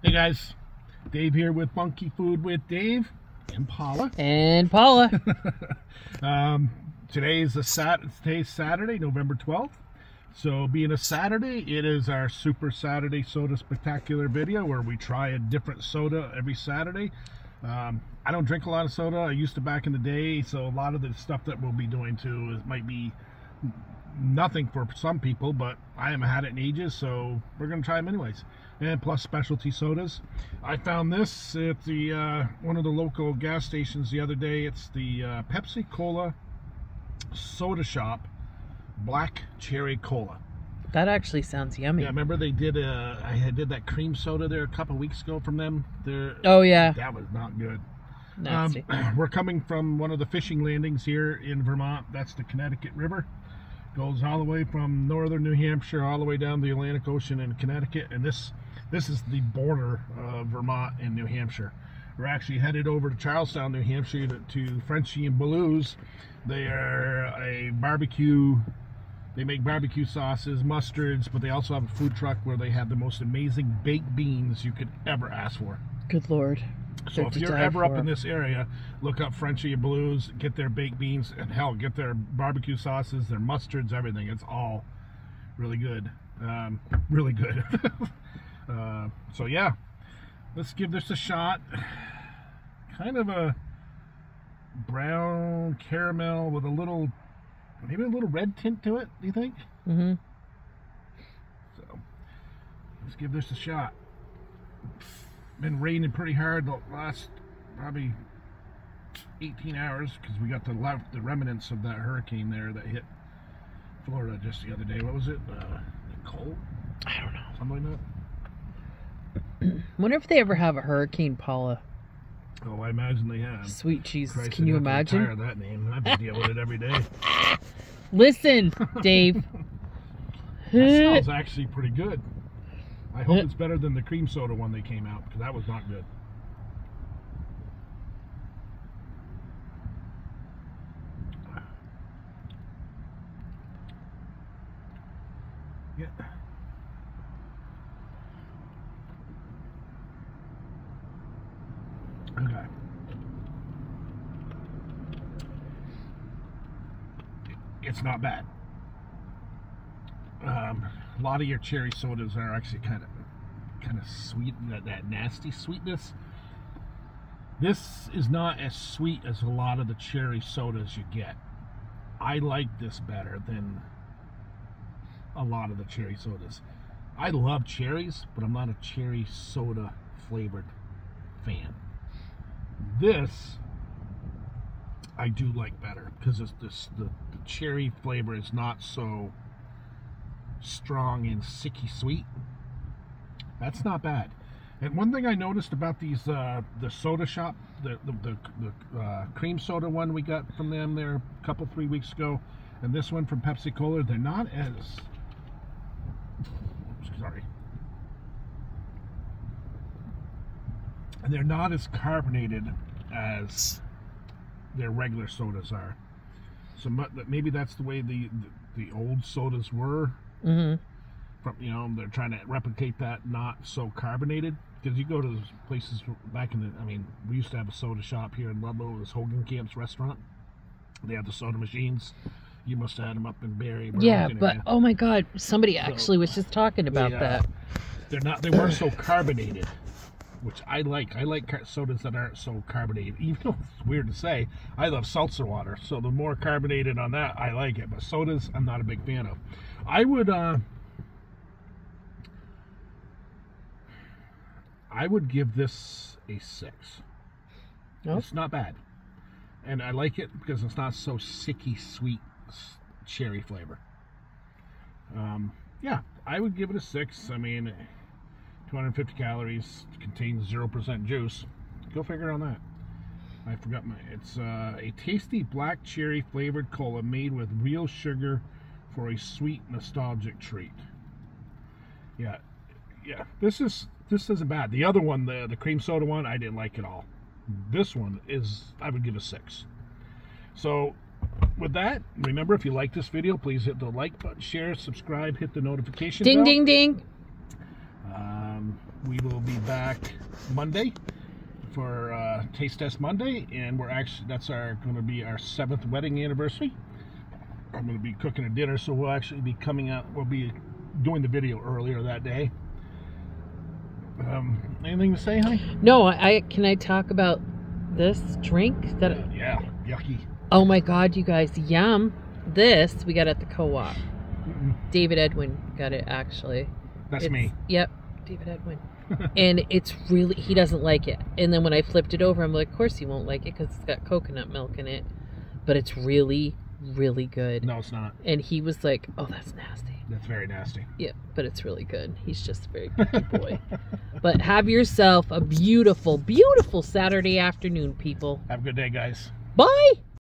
Hey guys, Dave here with Funky Food with Dave and Paula. And Paula. um, today is a sat. Today's Saturday, November twelfth. So, being a Saturday, it is our Super Saturday Soda Spectacular video where we try a different soda every Saturday. Um, I don't drink a lot of soda. I used to back in the day, so a lot of the stuff that we'll be doing too is, might be nothing for some people, but I haven't had it in ages, so we're gonna try them anyways. And plus specialty sodas. I found this at the uh, one of the local gas stations the other day. It's the uh, Pepsi Cola Soda Shop Black Cherry Cola. That actually sounds yummy. Yeah, remember they did a I did that cream soda there a couple weeks ago from them. There. Oh yeah. That was not good. Um, we're coming from one of the fishing landings here in Vermont. That's the Connecticut River goes all the way from northern New Hampshire all the way down the Atlantic Ocean in Connecticut and this this is the border of Vermont and New Hampshire we're actually headed over to Charlestown New Hampshire to, to Frenchy and Baloo's they are a barbecue they make barbecue sauces mustards but they also have a food truck where they have the most amazing baked beans you could ever ask for good lord so if you're ever up in this area, look up Frenchy and Blues, get their baked beans, and hell, get their barbecue sauces, their mustards, everything. It's all really good. Um, really good. uh, so yeah, let's give this a shot. Kind of a brown caramel with a little, maybe a little red tint to it. Do you think? Mm-hmm. So let's give this a shot been raining pretty hard the last probably 18 hours because we got the left the remnants of that hurricane there that hit Florida just the other day. What was it? Uh, Nicole? I don't know. Something like that. Wonder if they ever have a hurricane, Paula. Oh, I imagine they have. Sweet Jesus, Christ, can you imagine? that name. I have to deal with it every day. Listen, Dave. that smells actually pretty good. I hope it's better than the cream soda one they came out because that was not good. Yeah. It's not bad. Um, a lot of your cherry sodas are actually kind of kind of sweet that, that nasty sweetness. This is not as sweet as a lot of the cherry sodas you get. I like this better than a lot of the cherry sodas. I love cherries but i'm not a cherry soda flavored fan. This i do like better because it's this the, the cherry flavor is not so strong and sicky sweet. That's not bad. And one thing I noticed about these, uh, the soda shop, the the, the, the uh, cream soda one we got from them there a couple three weeks ago, and this one from Pepsi Cola, they're not as sorry, and they're not as carbonated as their regular sodas are. So but maybe that's the way the, the, the old sodas were Mm-hmm. From you know, they're trying to replicate that not so carbonated. Because you go to those places back in the, I mean, we used to have a soda shop here in Ludlow. It was Hogan Camp's restaurant. They had the soda machines. You must have had them up in Barre. Yeah, but oh my God, somebody actually so, was just talking about they, uh, that. They're not. They weren't so carbonated which I like. I like sodas that aren't so carbonated. Even though it's weird to say, I love seltzer water. So the more carbonated on that, I like it. But sodas, I'm not a big fan of. I would uh, I would give this a six. Oh. It's not bad, and I like it because it's not so sicky sweet cherry flavor. Um, yeah, I would give it a six. I mean, 250 calories, contains zero percent juice. Go figure on that. I forgot my. It's uh, a tasty black cherry flavored cola made with real sugar for a sweet nostalgic treat. Yeah, yeah. This is this isn't bad. The other one, the the cream soda one, I didn't like at all. This one is I would give a six. So with that, remember if you like this video, please hit the like button, share, subscribe, hit the notification ding, bell. Ding ding ding. Um, we will be back Monday for uh, Taste Test Monday, and we're actually that's our going to be our seventh wedding anniversary. I'm going to be cooking a dinner, so we'll actually be coming out. We'll be doing the video earlier that day. Um, anything to say, honey? No, I, can I talk about this drink that Yeah, yucky. Oh my god, you guys, yum. This we got at the co-op. Mm-mm. David Edwin got it actually. That's It's- me. Yep, David Edwin. and it's really he doesn't like it. And then when I flipped it over, I'm like, of course he won't like it because it's got coconut milk in it. But it's really, really good. No, it's not. And he was like, oh, that's nasty. That's very nasty. Yeah, but it's really good. He's just a very picky boy. but have yourself a beautiful, beautiful Saturday afternoon, people. Have a good day, guys. Bye.